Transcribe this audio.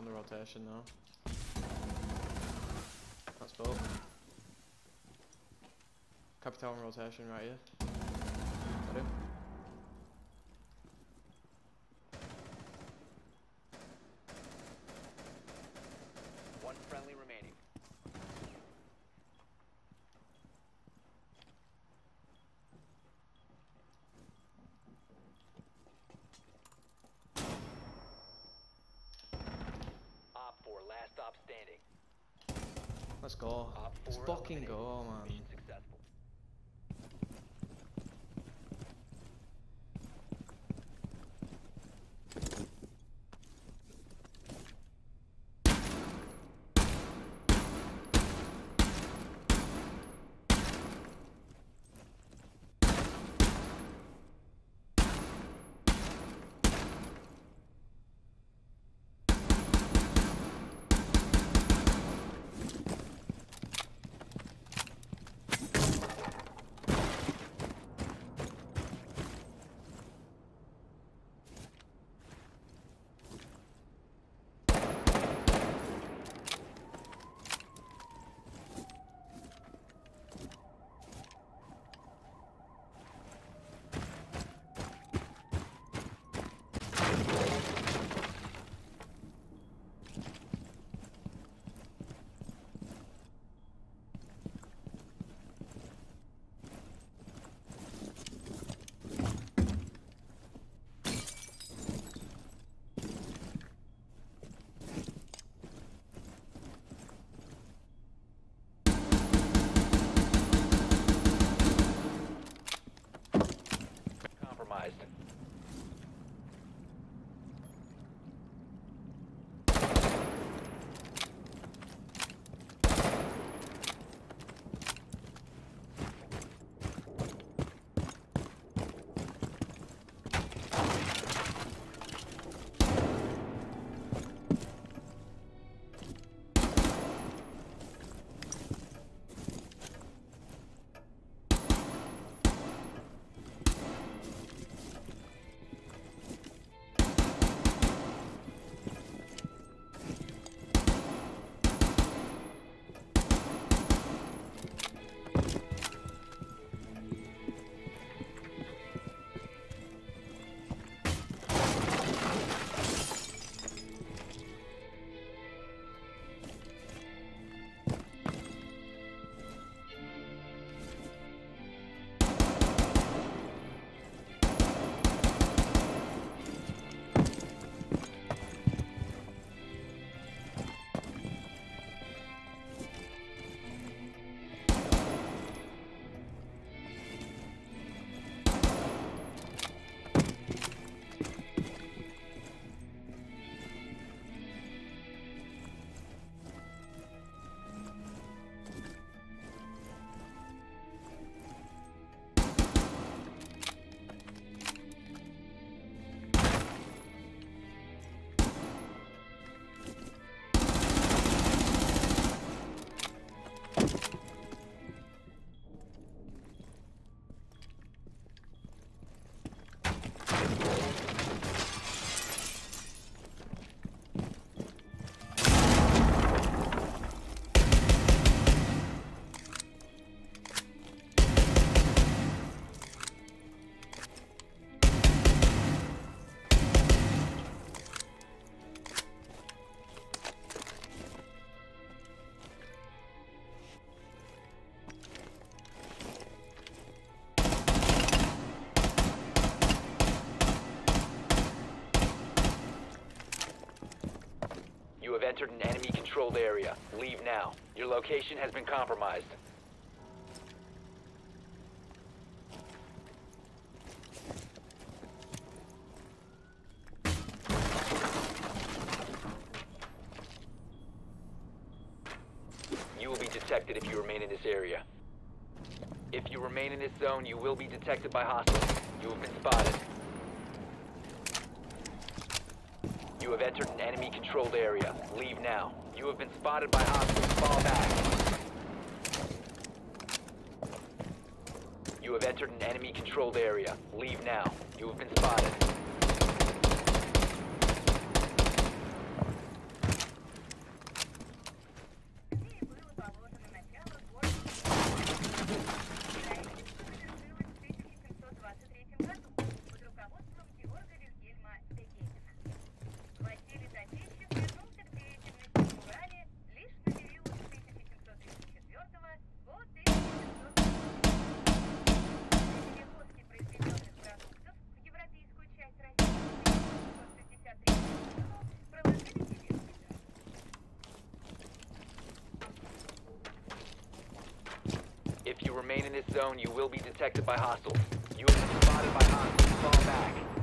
on the rotation now. That's built. Capital on rotation right here. Got him. Let's go. Op 4 Let's fucking go, man. Entered an enemy controlled area. Leave now. Your location has been compromised. You will be detected if you remain in this area. If you remain in this zone, you will be detected by hostiles. You have been spotted. You have entered an enemy-controlled area. Leave now. You have been spotted by hostiles. Fall back. You have entered an enemy-controlled area. Leave now. You have been spotted. in this zone, you will be detected by hostiles. You will be spotted by hostiles. Fall back.